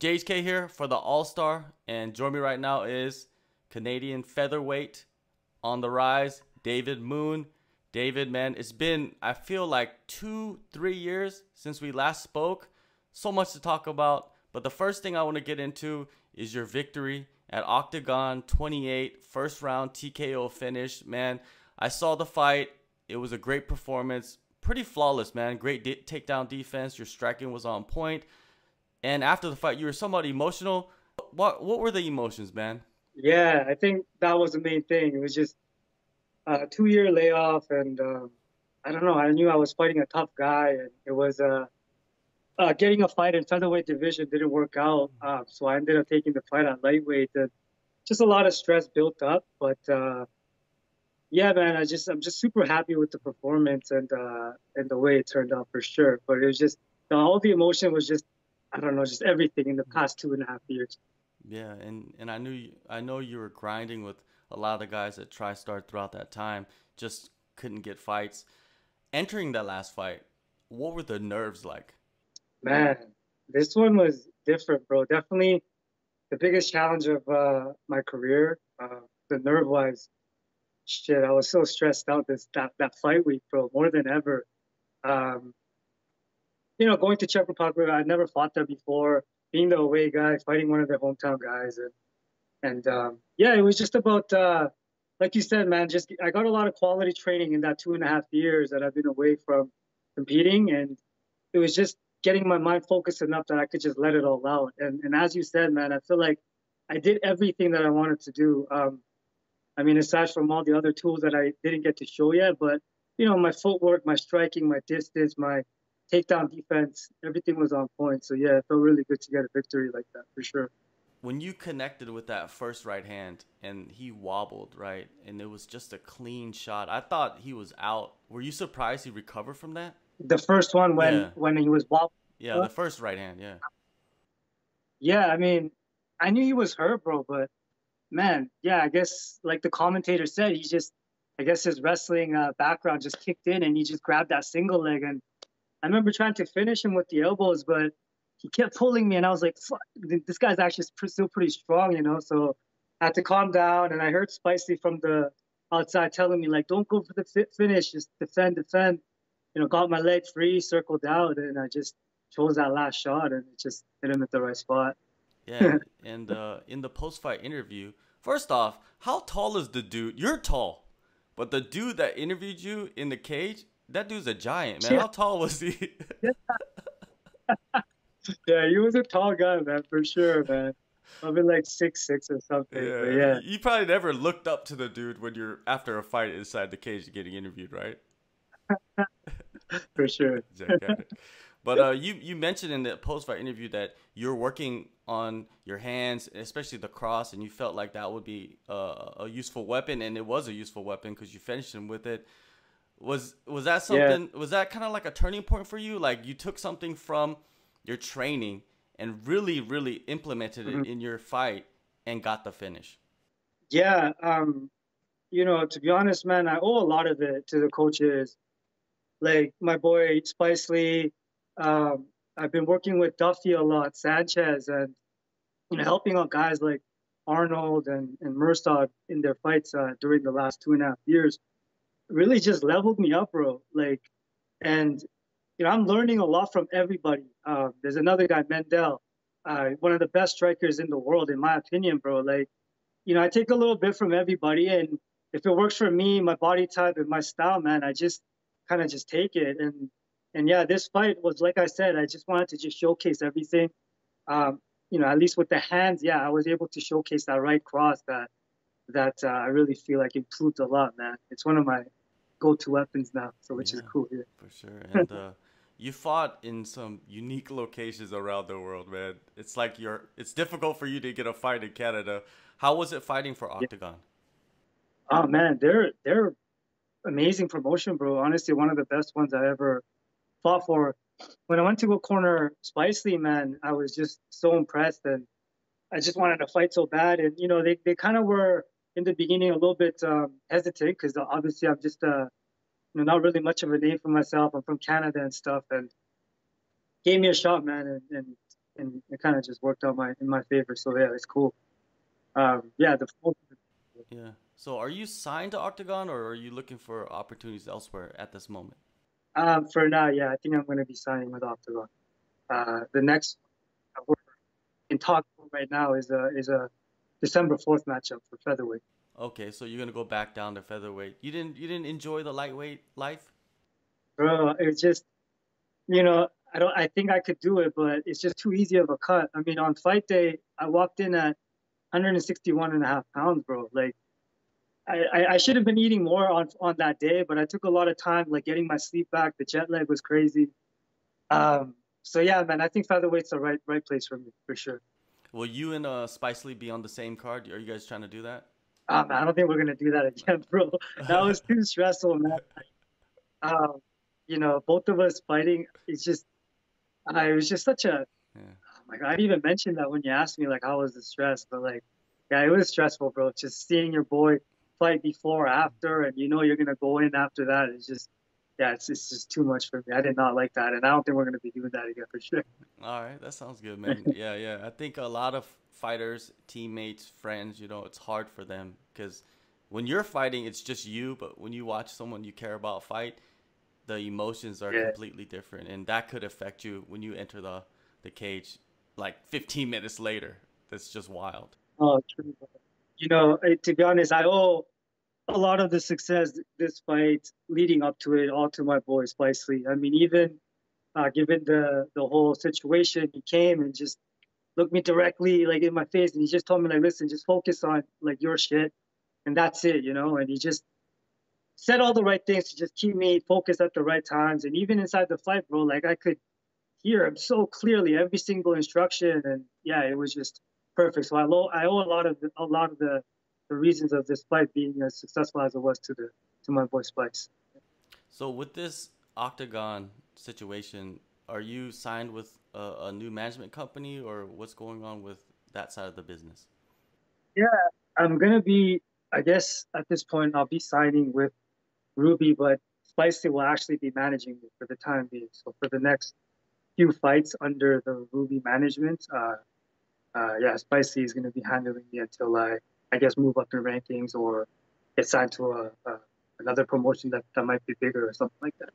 JHK here for the AllStar, and join me right now is Canadian featherweight on the rise, David Moon. David, man, it's been, I feel like two, three years since we last spoke. So much to talk about. But the first thing I want to get into is your victory at OKTAGON 28, first round TKO finish. Man, I saw the fight. It was a great performance. Pretty flawless, man. Great takedown defense. Your striking was on point. And after the fight, you were somewhat emotional. What what were the emotions, man? Yeah, I think that was the main thing. It was just a two year layoff, and uh, I don't know. I knew I was fighting a tough guy, and it was uh, uh, getting a fight in featherweight division didn't work out. Uh, so I ended up taking the fight at lightweight. And just a lot of stress built up, but uh, yeah, man, I just I'm just super happy with the performance and uh, and the way it turned out for sure. But it was just all the emotion was just I don't know, just everything in the past two and a half years. Yeah, and and I knew you, I know you were grinding with a lot of the guys at TriStar throughout that time. Just couldn't get fights. Entering that last fight, what were the nerves like? Man, this one was different, bro. Definitely the biggest challenge of uh, my career. Uh, the nerve wise, shit, I was so stressed out this that that fight week, bro, more than ever. Um, you know, going to Czech Republic, I'd never fought there before. Being the away guy, fighting one of their hometown guys, and and um, yeah, it was just about uh, like you said, man. Just I got a lot of quality training in that two and a half years that I've been away from competing, and it was just getting my mind focused enough that I could just let it all out. And and as you said, man, I feel like I did everything that I wanted to do. Um, I mean, aside from all the other tools that I didn't get to show yet, but you know, my footwork, my striking, my distance, my takedown defense, everything was on point. So yeah, it felt really good to get a victory like that for sure. When you connected with that first right hand and he wobbled, right? And it was just a clean shot. I thought he was out. Were you surprised he recovered from that? The first one when yeah. when he was wobbling. Yeah, the first right hand, yeah. Yeah, I mean, I knew he was hurt, bro, but man, yeah, I guess like the commentator said, he just I guess his wrestling uh, background just kicked in and he just grabbed that single leg and I remember trying to finish him with the elbows, but he kept pulling me, and I was like, Fuck, this guy's actually still pretty strong, you know. So I had to calm down, and I heard Spicy from the outside telling me like, don't go for the finish, just defend, defend. You know, got my leg free, circled out, and I just chose that last shot, and it just hit him at the right spot. Yeah, and uh, in the post-fight interview, first off, how tall is the dude? You're tall, but the dude that interviewed you in the cage, that dude's a giant, man. Yeah. How tall was he? yeah, he was a tall guy, man, for sure, man. Probably like six six or something. Yeah. Yeah. You probably never looked up to the dude when you're after a fight inside the cage getting interviewed, right? for sure. but uh, you you mentioned in the post fight interview that you're working on your hands, especially the cross, and you felt like that would be uh, a useful weapon, and it was a useful weapon because you finished him with it was was that something yeah. was that kind of like a turning point for you like you took something from your training and really really implemented it mm-hmm. in your fight and got the finish yeah um you know to be honest man i owe a lot of it to the coaches like my boy Spicely um i've been working with duffy a lot sanchez and you know helping out guys like arnold and and Mursad in their fights uh, during the last two and a half years really just leveled me up, bro. Like, and you know, I'm learning a lot from everybody. Uh, there's another guy, Mendel, uh, one of the best strikers in the world, in my opinion, bro. Like, you know, I take a little bit from everybody, and if it works for me, my body type and my style, man, I just kind of just take it. And and yeah, this fight was like I said, I just wanted to just showcase everything. Um, you know, at least with the hands, yeah, I was able to showcase that right cross that that uh, I really feel like improved a lot, man. It's one of my go-to weapons now, so which yeah, is cool. Yeah, for sure. And uh, you fought in some unique locations around the world, man. It's like you're. It's difficult for you to get a fight in Canada. How was it fighting for OKTAGON? Yeah. Oh man, they're they're amazing promotion, bro. Honestly, one of the best ones I ever fought for. When I went to go corner Spicely, man, I was just so impressed and I just wanted to fight so bad. And you know, they they kind of were in the beginning a little bit um, hesitant because obviously I'm just uh, you know not really much of a name for myself. I'm from Canada and stuff, and gave me a shot, man. And, and and it kind of just worked out my in my favor. So yeah, it's cool. Um, yeah, the yeah. So are you signed to OKTAGON, or are you looking for opportunities elsewhere at this moment? Um, for now, yeah, I think I'm going to be signing with OKTAGON. Uh, the next we're in talk right now is a is a December fourth matchup for featherweight. Okay, so you're gonna go back down to featherweight. You didn't you didn't enjoy the lightweight life? Bro, it's just you know, I don't I think I could do it, but it's just too easy of a cut. I mean on fight day I walked in at 161 and a half pounds, bro. Like I, I, I should have been eating more on on that day, but I took a lot of time like getting my sleep back. The jet lag was crazy. Um so yeah, man, I think featherweight's the right right place for me for sure. Will you and uh Spicely be on the same card? Are you guys trying to do that? Um, I don't think we're gonna do that again, bro. That was too stressful, man. Um, you know, both of us fighting. It's just, I was just such a. Yeah. Oh my god, I even mentioned that when you asked me like how was the stress, but like, yeah, it was stressful, bro. Just seeing your boy fight before, after, and you know you're gonna go in after that. It's just, yeah, it's, it's just too much for me. I did not like that, and I don't think we're gonna be doing that again for sure. All right, that sounds good, man. yeah, yeah. I think a lot of fighters, teammates, friends, you know, it's hard for them because when you're fighting, it's just you. But when you watch someone you care about fight, the emotions are yeah. completely different, and that could affect you when you enter the the cage like 15 minutes later. That's just wild. Oh, true. You know, to be honest, I owe a lot of the success this fight leading up to it all to my boy Spicely. I mean, even uh, given the the whole situation, he came and just looked me directly like in my face and he just told me like listen just focus on like your shit and that's it you know and he just said all the right things to just keep me focused at the right times and even inside the fight bro like i could hear him so clearly every single instruction and yeah it was just perfect so i, lo- I owe a lot of the, a lot of the the reasons of this fight being as successful as it was to the to my boy spice so with this OKTAGON situation are you signed with a, a, new management company, or what's going on with that side of the business? Yeah, I'm gonna be. I guess at this point, I'll be signing with Ruby, but Spicy will actually be managing me for the time being. So for the next few fights under the Ruby management, uh, uh, yeah, Spicy is gonna be handling me until I, I guess, move up in rankings or get signed to a, a another promotion that, that might be bigger or something like that.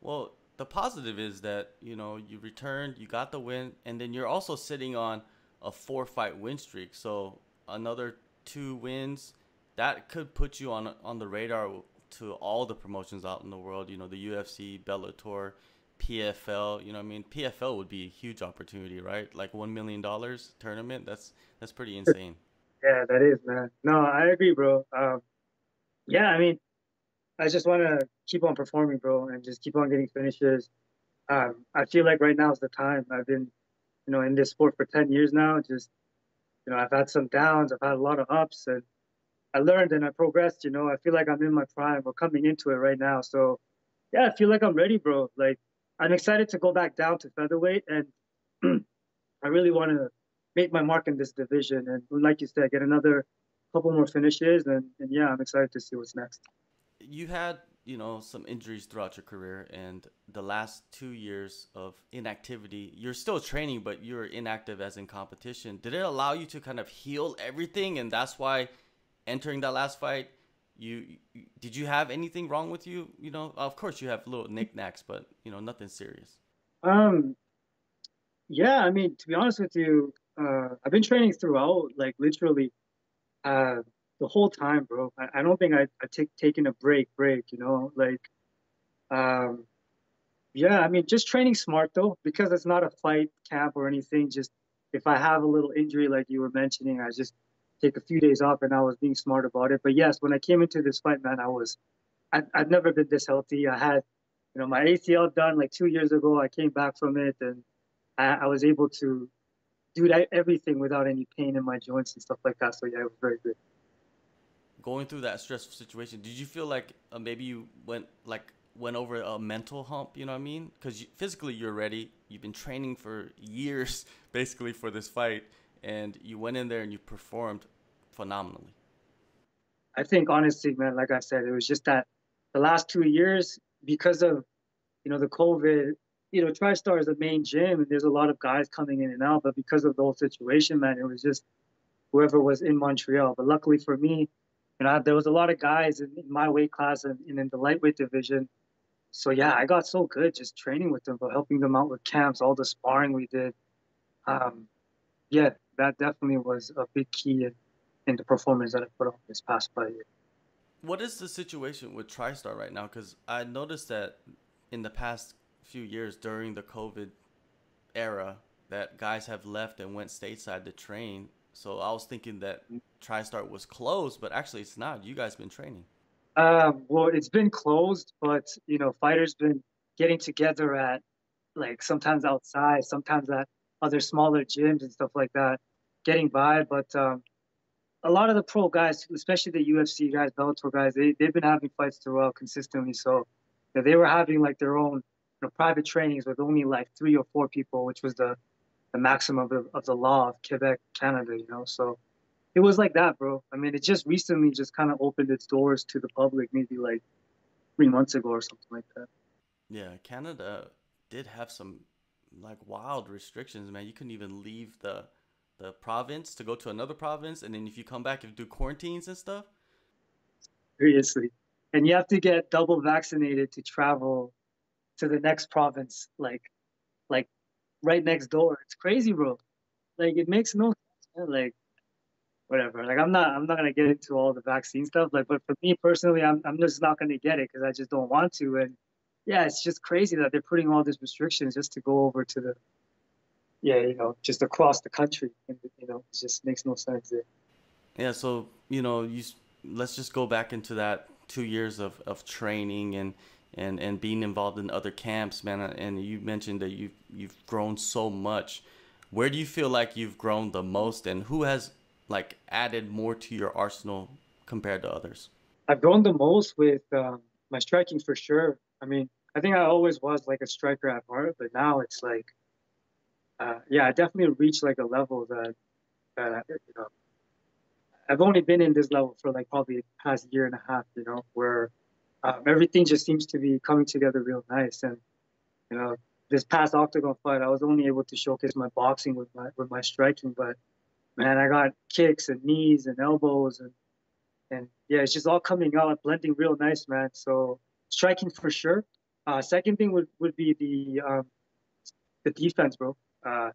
Well, the positive is that you know you returned, you got the win, and then you're also sitting on a four fight win streak. So another two wins that could put you on on the radar to all the promotions out in the world. You know the UFC, Bellator, PFL. You know I mean PFL would be a huge opportunity, right? Like one million dollars tournament. That's that's pretty insane. Yeah, that is man. No, I agree, bro. Um, yeah, I mean I just want to keep on performing, bro, and just keep on getting finishes. Um, I feel like right now is the time. I've been, you know, in this sport for 10 years now. Just, you know, I've had some downs, I've had a lot of ups, and I learned and I progressed. You know, I feel like I'm in my prime. We're coming into it right now. So, yeah, I feel like I'm ready, bro. Like, I'm excited to go back down to featherweight, and I really want to make my mark in this division. And like you said, get another couple more finishes, and, and yeah, I'm excited to see what's next. You had you know some injuries throughout your career and the last two years of inactivity you're still training but you're inactive as in competition. Did it allow you to kind of heal everything? And that's why entering that last fight you, you did you have anything wrong with you? You know of course you have little knickknacks but you know nothing serious. Um yeah i mean to be honest with you uh i've been training throughout like literally uh the whole time, bro. I, I don't think I I take taking a break, break. You know, like, um, yeah. I mean, just training smart though, because it's not a fight camp or anything. Just if I have a little injury, like you were mentioning, I just take a few days off, and I was being smart about it. But yes, when I came into this fight, man, I was, I, I've never been this healthy. I had, you know, my ACL done like two years ago. I came back from it, and I, I was able to do that, everything without any pain in my joints and stuff like that. So yeah, it was very good going through that stressful situation, did you feel like uh, maybe you went like went over a mental hump? You know what I mean? Because you, physically you're ready. You've been training for years, basically, for this fight, and you went in there and you performed phenomenally. I think honestly, man, like I said, it was just that the last two years because of you know the COVID you know, TriStar is the main gym, and there's a lot of guys coming in and out. But because of the whole situation, man, it was just whoever was in Montreal. But luckily for me, you know, there was a lot of guys in, in my weight class and, and in the lightweight division. So yeah, I got so good just training with them, but helping them out with camps, all the sparring we did. Um, yeah, that definitely was a big key in, in the performance that I put on this past five years. What is the situation with TriStar right now? Because I noticed that in the past few years during the COVID era, that guys have left and went stateside to train. So I was thinking that TriStar was closed, but actually it's not. You guys been training. Um, well, it's been closed, but you know, fighters been getting together at like sometimes outside, sometimes at other smaller gyms and stuff like that, getting by. But um, a lot of the pro guys, especially the UFC guys, Bellator guys, they they've been having fights throughout consistently. So you know, they were having like their own know, private trainings with only like three or four people, which was the the maximum of the, of the law of Quebec, Canada. You know, so it was like that, bro. I mean, it just recently just kind of opened its doors to the public, maybe like three months ago or something like that. Yeah, Canada did have some like wild restrictions, man. You couldn't even leave the the province to go to another province, and then if you come back, you do quarantines and stuff. Seriously, and you have to get double vaccinated to travel to the next province, like like right next door. It's crazy, bro. Like it makes no sense, man. Like whatever. Like I'm not I'm not gonna get into all the vaccine stuff. Like, but for me personally, I'm I'm just not gonna get it because I just don't want to. And yeah, it's just crazy that they're putting all these restrictions just to go over to the yeah, you know, just across the country. And, you know, it just makes no sense. There. Yeah. So you know, you let's just go back into that two years of of training and. And, and being involved in other camps, man, and you mentioned that you you've grown so much. Where do you feel like you've grown the most, and who has like added more to your arsenal compared to others? I've grown the most with um, my striking for sure. I mean, I think I always was like a striker at heart, but now it's like, uh, yeah, I definitely reached like a level that, that you know, I've only been in this level for like probably the past year and a half, you know, where um, everything just seems to be coming together real nice. And, you know, this past OKTAGON fight, I was only able to showcase my boxing with my with my striking, but man, I got kicks and knees and elbows and and yeah, it's just all coming out, blending real nice, man. So striking for sure. Uh, second thing would, would be the um, the defense, bro. Uh,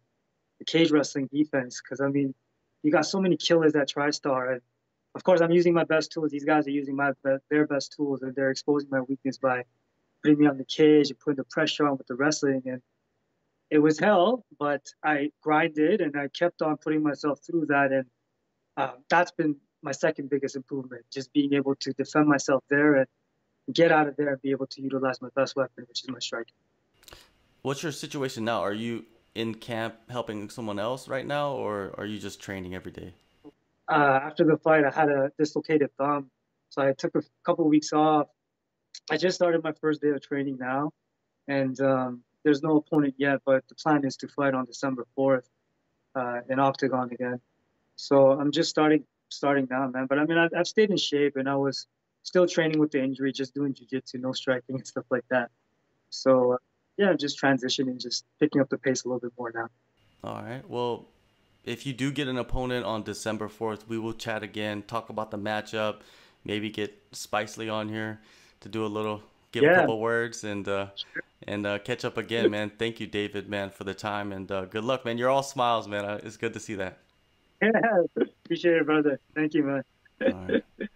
the cage wrestling defense, because I mean, you got so many killers at TriStar, and of course, I'm using my best tools. These guys are using my their best tools, and they're exposing my weakness by putting me on the cage and putting the pressure on with the wrestling. And it was hell, but I grinded and I kept on putting myself through that. And uh, that's been my second biggest improvement, just being able to defend myself there and get out of there and be able to utilize my best weapon, which is my striking. What's your situation now? Are you in camp helping someone else right now, or are you just training every day? Uh, after the fight, I had a dislocated thumb, so I took a couple of weeks off. I just started my first day of training now, and um, there's no opponent yet, but the plan is to fight on December 4th uh, in OKTAGON again. So I'm just starting starting now, man. But I mean, I've, I've stayed in shape, and I was still training with the injury, just doing jujitsu, no striking and stuff like that. So uh, yeah, just transitioning, just picking up the pace a little bit more now. All right. Well, if you do get an opponent on December 4th, we will chat again, talk about the matchup, maybe get Spicely on here to do a little, give yeah. a couple words, and uh, sure and uh, catch up again, man. Thank you, David, man, for the time and uh, good luck, man. You're all smiles, man. Uh, it's good to see that. Yeah, appreciate it, brother. Thank you, man.